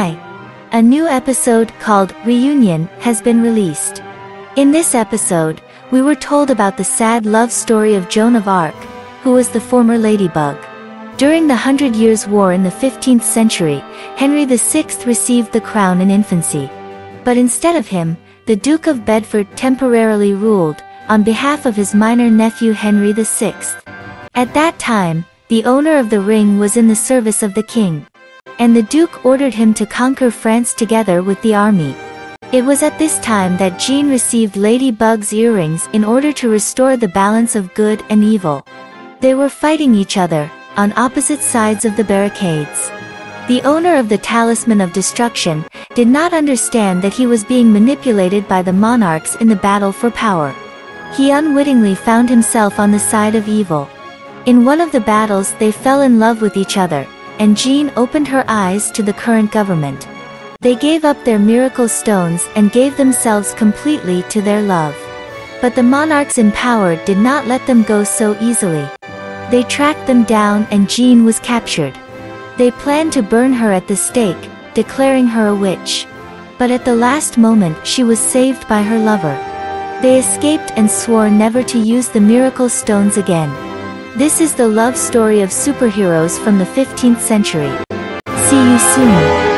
Hi! A new episode called Reunion has been released. In this episode, we were told about the sad love story of Joan of Arc, who was the former Ladybug. During the Hundred Years' War in the 15th century, Henry VI received the crown in infancy. But instead of him, the Duke of Bedford temporarily ruled, on behalf of his minor nephew Henry VI. At that time, the owner of the ring was in the service of the king. And the Duke ordered him to conquer France together with the army. It was at this time that Jean received Ladybug's earrings in order to restore the balance of good and evil. They were fighting each other, on opposite sides of the barricades. The owner of the Talisman of Destruction did not understand that he was being manipulated by the monarchs in the battle for power. He unwittingly found himself on the side of evil. In one of the battles they fell in love with each other, and Jean opened her eyes to the current government. They gave up their miracle stones and gave themselves completely to their love. But the monarchs in power did not let them go so easily. They tracked them down and Jean was captured. They planned to burn her at the stake, declaring her a witch. But at the last moment she was saved by her lover. They escaped and swore never to use the miracle stones again. This is the love story of superheroes from the 15th century. See you soon.